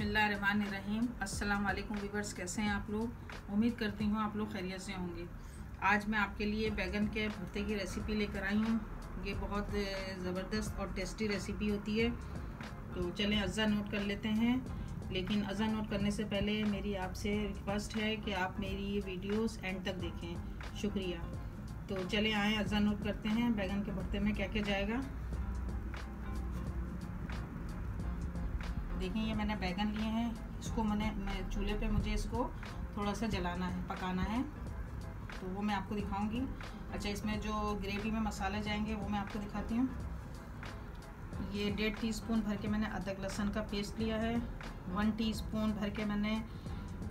बिस्मिल्लाहिर्रहमानिर्रहीम। अस्सलाम वालेकुम वीवर्स कैसे हैं आप लोग? उम्मीद करती हूँ आप लोग खैरियत से होंगे। आज मैं आपके लिए बैगन के भरते की रेसिपी लेकर आई हूँ। ये बहुत ज़बरदस्त और टेस्टी रेसिपी होती है। तो चलें अज़ा नोट कर लेते हैं। लेकिन अज़ा नोट करने से पहले मेरी आपसे रिक्वेस्ट है कि आप मेरी ये वीडियोस एंड तक देखें। शुक्रिया। तो चलें, आएँ अज़ा नोट करते हैं। बैगन के भरते में क्या क्या जाएगा? देखिए ये मैंने बैगन लिए हैं। इसको मैंने, मैं चूल्हे पे मुझे इसको थोड़ा सा जलाना है, पकाना है। तो वो मैं आपको दिखाऊँगी। अच्छा इसमें जो ग्रेवी में मसाले जाएँगे, वो मैं आपको दिखाती हूँ। ये डेढ़ टीस्पून भर के मैंने अदरक लहसन का पेस्ट लिया है। वन टीस्पून भर के मैंने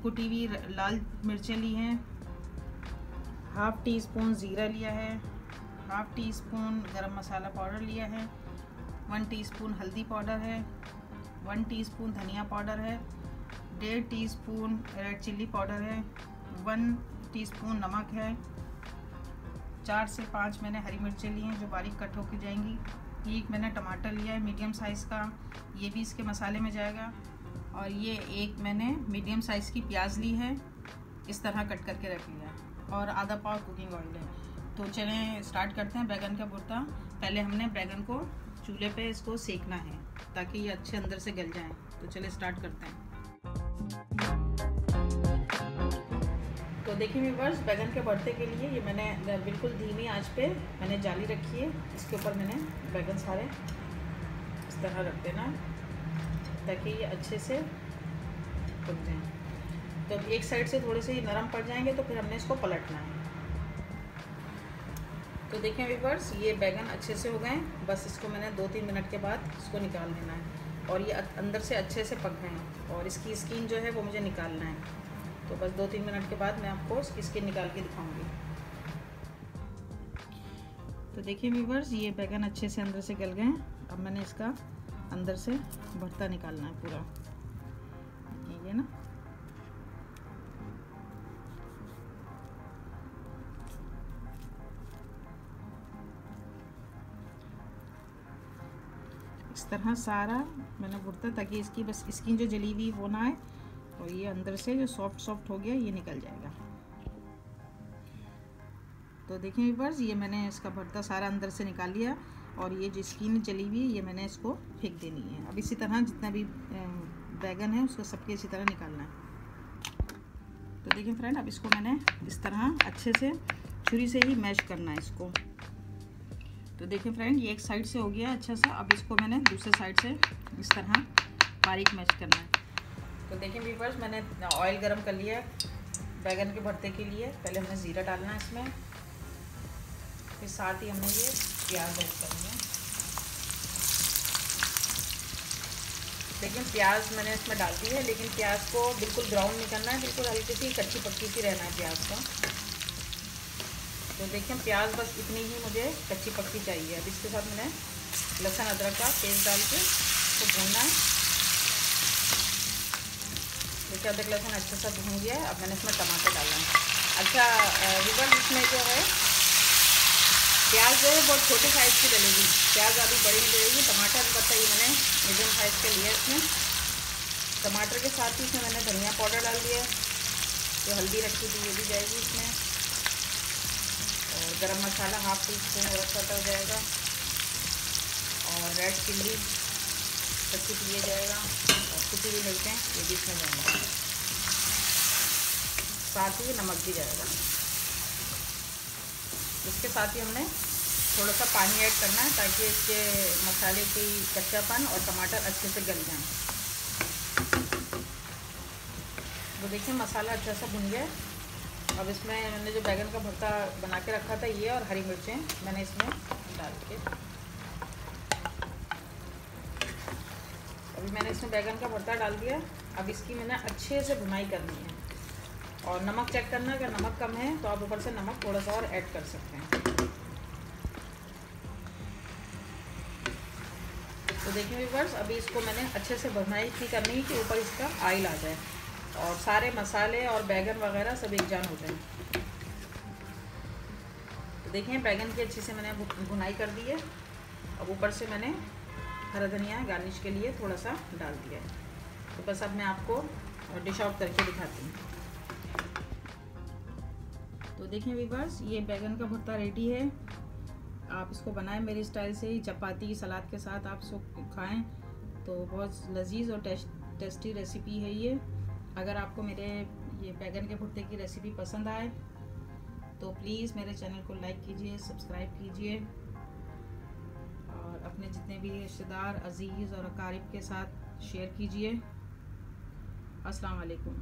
कुटी हुई लाल मिर्चें ली हैं। हाफ़ टी स्पून ज़ीरा लिया है। हाफ़ टी स्पून गरम मसाला पाउडर लिया है। वन टीस्पून हल्दी पाउडर है। वन टीस्पून धनिया पाउडर है, डेढ़ टीस्पून रेड चिल्ली पाउडर है, वन टीस्पून नमक है, चार से पाँच मैंने हरी मिर्चें ली हैं जो बारीक कट होकर जाएँगी। एक मैंने टमाटर लिया है मीडियम साइज़ का, ये भी इसके मसाले में जाएगा। और ये एक मैंने मीडियम साइज़ की प्याज ली है, इस तरह कट करके रख लिया और आधा पाव कुकिंग ऑयल है। तो चलें, स्टार्ट करते हैं बैगन का भुर्ता। पहले हमने बैगन को चूल्हे पे इसको सेकना है, ताकि ये अच्छे अंदर से गल जाएँ। तो चले स्टार्ट करते हैं। तो देखिए व्यूवर्स बैगन के भरते के लिए ये मैंने बिल्कुल धीमी आँच पे मैंने जाली रखी है। इसके ऊपर मैंने बैगन सारे इस तरह रख देना, ताकि ये अच्छे से पक जाएँ। तो एक साइड से थोड़े से ये नरम पड़ जाएँगे तो फिर हमने इसको पलटना है। तो देखें वीवर्स ये बैगन अच्छे से हो गए बस इसको मैंने दो तीन मिनट के बाद इसको निकाल लेना है। और ये अंदर से अच्छे से पक गए हैं। और इसकी स्किन जो है वो मुझे निकालना है। तो बस दो तीन मिनट के बाद मैं आपको इसकी स्किन निकाल के दिखाऊँगी। तो देखिए वीवर्स ये बैगन अच्छे से अंदर से गल गए हैं। अब मैंने इसका अंदर से भरता निकालना है पूरा। ये ना? इस तरह सारा मैंने बुरता ताकि इसकी बस स्किन जो जली हुई वो ना आए और ये अंदर से जो सॉफ्ट सॉफ्ट हो गया, ये निकल जाएगा। तो देखिए बस ये मैंने इसका भरता सारा अंदर से निकाल लिया और ये जो स्किन जली हुई, ये मैंने इसको फेंक देनी है। अब इसी तरह जितना भी बैगन है, उसको सबके इसी तरह निकालना है। तो देखिए फ्रेंड, अब इसको मैंने इस तरह अच्छे से छुरी से ही मैश करना है इसको। तो देखिए फ्रेंड ये एक साइड से हो गया अच्छा सा। अब इसको मैंने दूसरे साइड से इस तरह बारीक मैच करना है। तो देखिए वीवर्स मैंने ऑयल गरम कर लिया बैगन के भरते के लिए। पहले हमें ज़ीरा डालना है इसमें। फिर साथ ही हमने ये प्याज ऐड करनी है। लेकिन प्याज मैंने इसमें डाल दी है, लेकिन प्याज को बिल्कुल ब्राउन नहीं करना है। बिल्कुल हल्की सी कच्ची पक्की सी रहना है प्याज का। तो देखिए प्याज बस इतनी ही मुझे कच्ची पक्की चाहिए। अब इसके साथ मैंने लहसुन, अदरक का पेस्ट डाल के इसको तो भूनना है। देखिए अदरक लहसुन अच्छे सा भून गया है। अब मैंने इसमें टमाटर डालना है। अच्छा रिवर इसमें जो है, प्याज जो है, बहुत छोटे साइज़ की डलेगी। प्याज अभी बड़ी नहीं डलेगी। टमाटर बताइए मैंने मीडियम साइज़ के लिए इसमें। टमाटर के साथ ही इसमें मैंने धनिया पाउडर डाल दिया जो हल्दी रखी थी, ये भी जाएगी इसमें। गरम मसाला हाफ़ टी स्पून और छोटा हो जाएगा। और रेड चिल्ली कच्ची पिए जाएगा। और कुटी भी मिलते हैं, ये भी इसमें जाएँगे। साथ ही नमक भी जाएगा। इसके साथ ही हमने थोड़ा सा पानी ऐड करना है ताकि इसके मसाले की कच्चापन और टमाटर अच्छे से गल जाएँ। तो देखिए मसाला अच्छा सा भुन गया अब इसमें मैंने जो बैगन का भरता बना के रखा था, ये और हरी मिर्चें, मैंने इसमें डाल के। अभी मैंने इसमें बैगन का भरता डाल दिया। अब इसकी मैंने अच्छे से भुनाई करनी है। और नमक चेक करना, अगर नमक कम है तो आप ऊपर से नमक थोड़ा सा और ऐड कर सकते हैं। तो देखिए अभी इसको मैंने अच्छे से भुनाई की करनी है कि ऊपर इसका आयल आ जाए। और सारे मसाले और बैगन वगैरह सब एक जान होते हैं। तो देखिए बैगन की अच्छे से मैंने भुनाई कर दी है। अब ऊपर से मैंने हरा धनिया गार्निश के लिए थोड़ा सा डाल दिया है। तो बस अब मैं आपको डिश आउट करके दिखाती हूँ। तो देखें वीवर्स ये बैगन का भुट्टा रेडी है। आप इसको बनाएँ मेरी स्टाइल से ही चपाती सलाद के साथ आप इसको खाएँ। तो बहुत लजीज और टेस्ट, टेस्टी रेसिपी है ये। अगर आपको मेरे ये बैगन के भुट्टे की रेसिपी पसंद आए तो प्लीज़ मेरे चैनल को लाइक कीजिए सब्सक्राइब कीजिए। और अपने जितने भी रिश्तेदार, अज़ीज़ और अकारिब के साथ शेयर कीजिए। अस्सलाम वालेकुम।